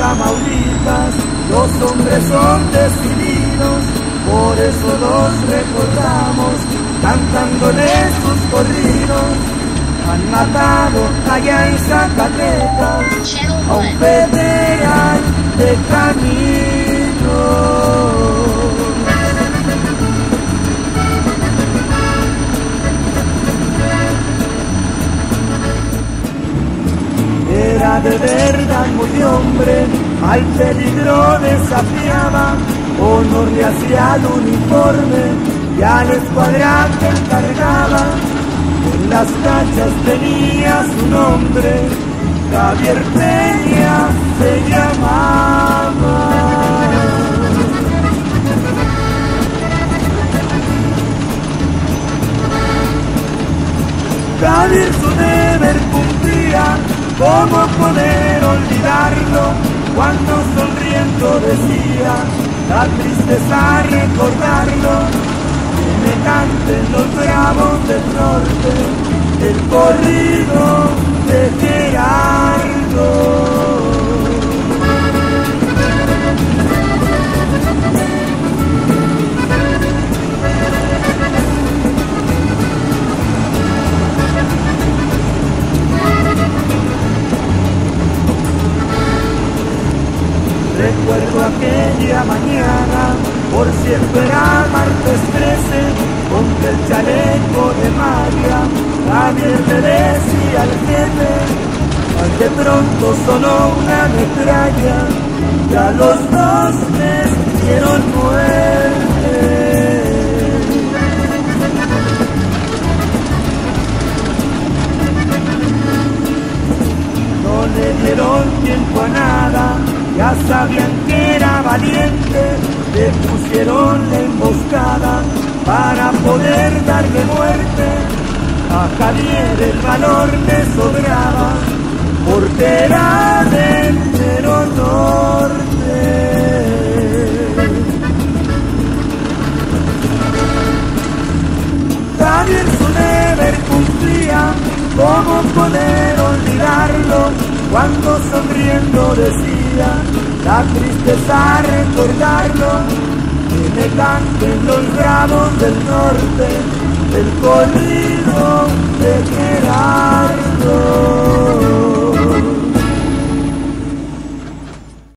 Tamaulipas, los hombres son decididos los recordamos, cantándole sus corridos. Han matado allá en Zacatecas a un federal de camino. Era de verdad muy hombre, al peligro desafiaba, honor le hacía al uniforme y al escuadrón que encargaba. En las cachas tenía su nombre, Javier Peña se llamaba. Javier su deber cumplía, ¿cómo poder olvidarlo? La tristeza recordarlo, me canten los bravos del norte, el corrido de Gerardo. Recuerdo aquella mañana, por cierto era martes 13, con el chaleco de María, Javier le decía al jefe, al de pronto sonó una metralla, ya los dos les dieron muerte. No le dieron tiempo a nada, ya sabían que era valiente, le pusieron la emboscada para poder darle muerte. A Javier el valor le sobraba, porque era de entero norte. Javier su deber cumplía, ¿cómo poder olvidarlo? Cuando sonriendo decía, la tristeza recordarlo, que me canten los bravos del norte, el corrido de.